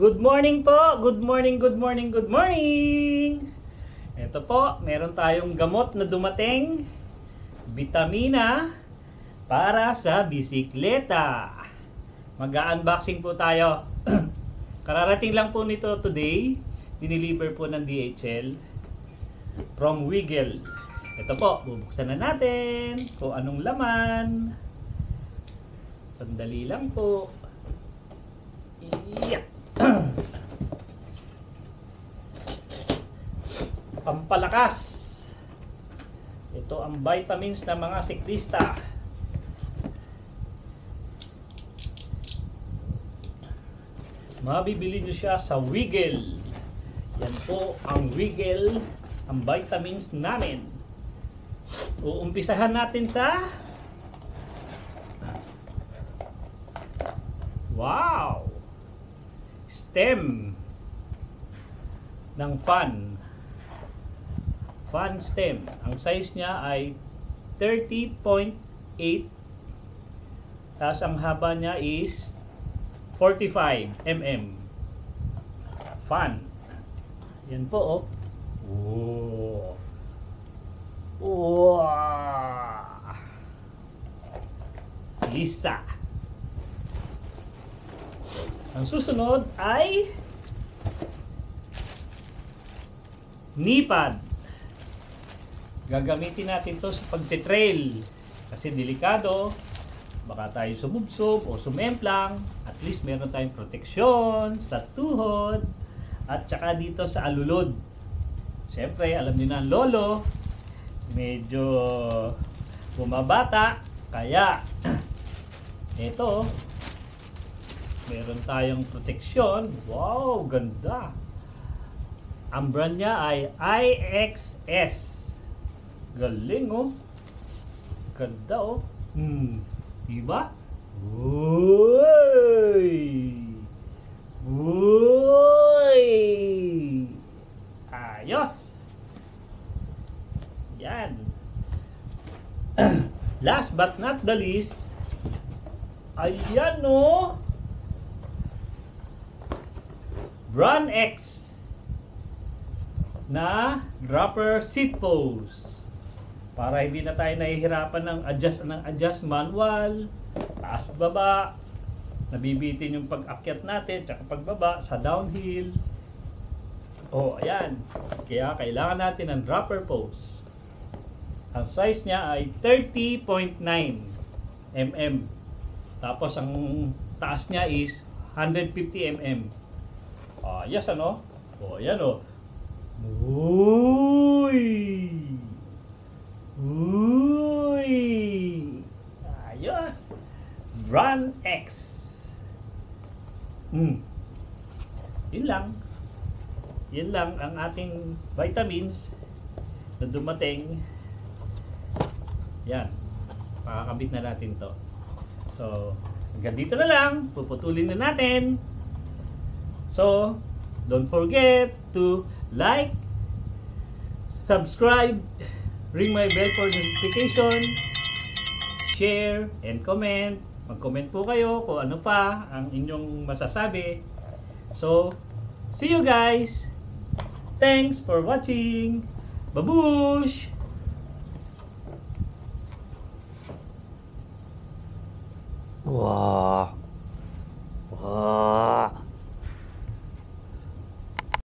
Good morning po! Good morning, good morning, good morning! Ito po, meron tayong gamot na dumating. Vitamina para sa bisikleta. Mag-unboxing po tayo. Kararating lang po nito today. Diniliver po ng DHL from Wiggle. Ito po, bubuksan na natin kung anong laman. Sandali lang po. Yeah. Pampalakas. Ito ang vitamins ng mga siklista. Mabibili nyo siya sa Wiggle. Yan po ang Wiggle, ang vitamins namin. Uumpisahan natin sa Wow! Stem ng fan. Fan stem. Ang size niya ay 30.8 tapos ang haba niya is 45 mm. Fan. Yan po oh. Oh. Wow! Lisa. Ang susunod ay nipad. Gagamitin natin to sa pagte-trail kasi delikado. Baka tayo sumubsob o sumemplang. At least meron tayong proteksyon sa tuhod at saka dito sa alulod. Siyempre, alam niyo na ang lolo, medyo bumabata. Kaya, ito, meron tayong proteksyon. Wow, ganda. Ang brand niya ay IXS. Galing oh. Ganda oh. Hmm. Diba? Uy! Uy! Ayos! Yan. Last but not the least, ayan o. Brand X na dropper seat post. Para hindi na tayo nahihirapan ng adjust ng adjust manual, taas baba, nabibitin yung pag-akyat natin, tsaka pagbaba sa downhill. Oh, ayan. Kaya kailangan natin ng dropper post. Ang size niya ay 30.9 mm. Tapos ang taas niya is 150 mm. Ah, yes ano? Oh, ayan oh. Uy! Uy! Ayos! Run X. Hmm. Yun lang. Yun lang ang ating vitamins na dumating. Yan. Pakakabit na natin to. So, hanggang dito na lang. Puputulin na natin. So, don't forget to like, subscribe, ring my bell for notification, share, and comment. Mag-comment po kayo kung ano pa ang inyong masasabi. So, see you guys! Thanks for watching! Babush! Wow.